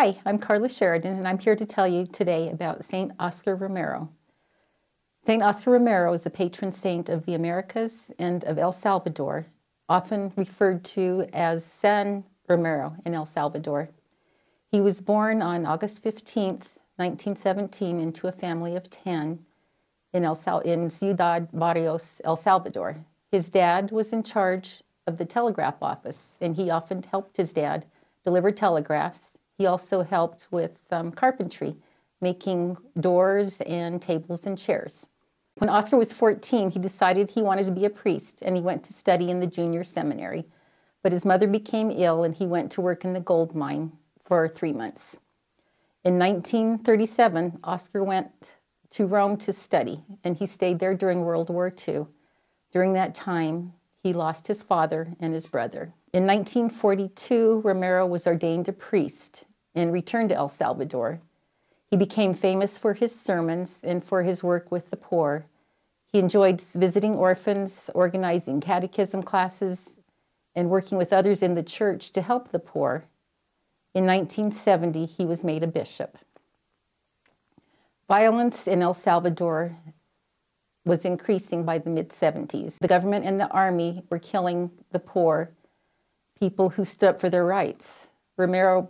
I'm Carla Sheridan, and I'm here to tell you today about St. Oscar Romero. St. Oscar Romero is a patron saint of the Americas and of El Salvador, often referred to as San Romero in El Salvador. He was born on August 15, 1917, into a family of 10 in, El Sal- in Ciudad Barrios, El Salvador. His dad was in charge of the telegraph office, and he often helped his dad deliver telegraphs. He also helped with um, carpentry, making doors and tables and chairs. When Oscar was 14, he decided he wanted to be a priest, and he went to study in the junior seminary. But his mother became ill, and he went to work in the gold mine for three months. In 1937, Oscar went to Rome to study, and he stayed there during World War II. During that time, he lost his father and his brother. In 1942, Romero was ordained a priest and returned to El Salvador. He became famous for his sermons and for his work with the poor. He enjoyed visiting orphans, organizing catechism classes, and working with others in the church to help the poor. In 1970, he was made a bishop. Violence in El Salvador was increasing by the mid 70s. The government and the army were killing the poor, people who stood up for their rights. Romero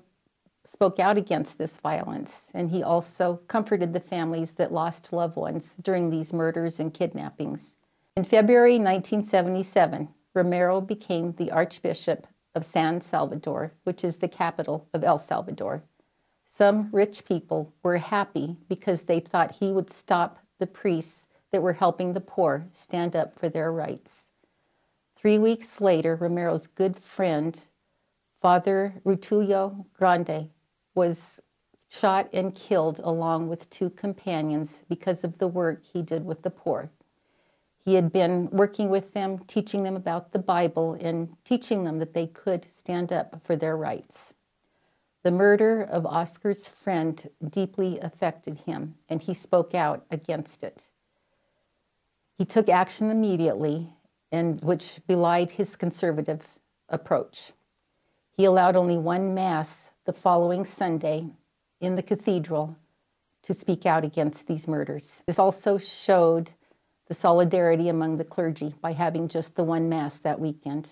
spoke out against this violence, and he also comforted the families that lost loved ones during these murders and kidnappings. In February 1977, Romero became the Archbishop of San Salvador, which is the capital of El Salvador. Some rich people were happy because they thought he would stop the priests that were helping the poor stand up for their rights. Three weeks later, Romero's good friend, Father Rutilio Grande, was shot and killed along with two companions because of the work he did with the poor. He had been working with them, teaching them about the Bible, and teaching them that they could stand up for their rights. The murder of Oscar's friend deeply affected him, and he spoke out against it. He took action immediately, and which belied his conservative approach. He allowed only one Mass the following Sunday in the cathedral to speak out against these murders. This also showed the solidarity among the clergy by having just the one Mass that weekend.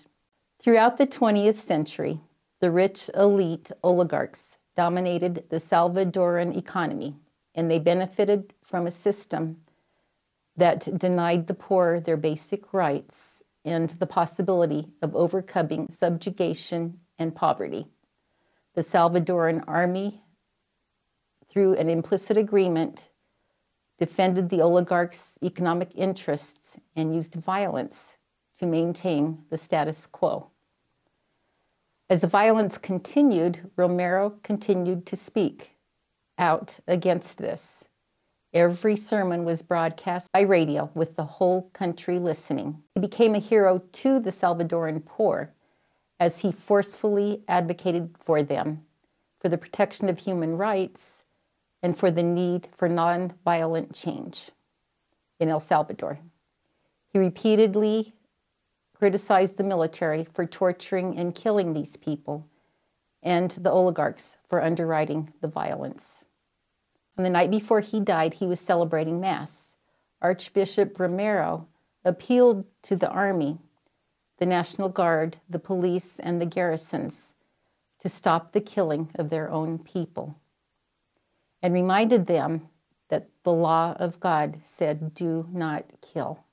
Throughout the 20th century, the rich elite oligarchs dominated the Salvadoran economy, and they benefited from a system that denied the poor their basic rights and the possibility of overcoming subjugation and poverty. The Salvadoran army, through an implicit agreement, defended the oligarchs' economic interests and used violence to maintain the status quo. As the violence continued, Romero continued to speak out against this. Every sermon was broadcast by radio with the whole country listening. He became a hero to the Salvadoran poor as he forcefully advocated for them, for the protection of human rights, and for the need for nonviolent change in El Salvador. He repeatedly criticized the military for torturing and killing these people and the oligarchs for underwriting the violence. On the night before he died, he was celebrating Mass. Archbishop Romero appealed to the army, the National Guard, the police, and the garrisons to stop the killing of their own people and reminded them that the law of God said, Do not kill.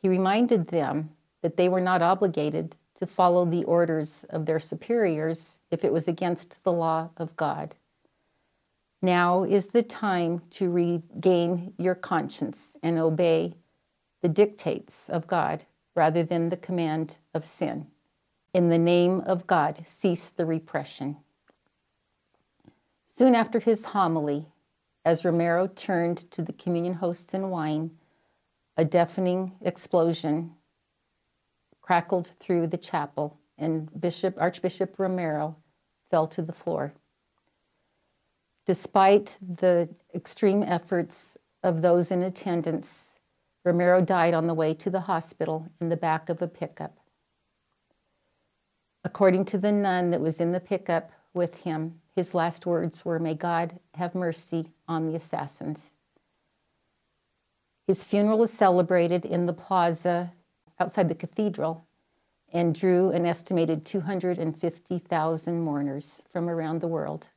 He reminded them that they were not obligated to follow the orders of their superiors if it was against the law of God. Now is the time to regain your conscience and obey the dictates of God rather than the command of sin. In the name of God, cease the repression. Soon after his homily, as Romero turned to the communion hosts and wine, a deafening explosion crackled through the chapel, and Bishop, Archbishop Romero fell to the floor. Despite the extreme efforts of those in attendance, Romero died on the way to the hospital in the back of a pickup. According to the nun that was in the pickup with him. His last words were, May God have mercy on the assassins. His funeral was celebrated in the plaza outside the cathedral and drew an estimated 250,000 mourners from around the world.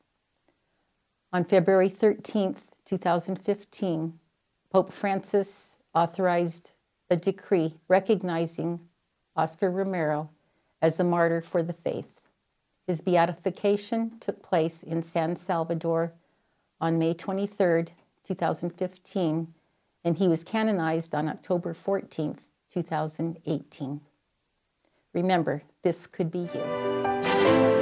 On February 13, 2015, Pope Francis authorized a decree recognizing Oscar Romero as a martyr for the faith. His beatification took place in San Salvador on May 23, 2015, and he was canonized on October 14, 2018. Remember, this could be you.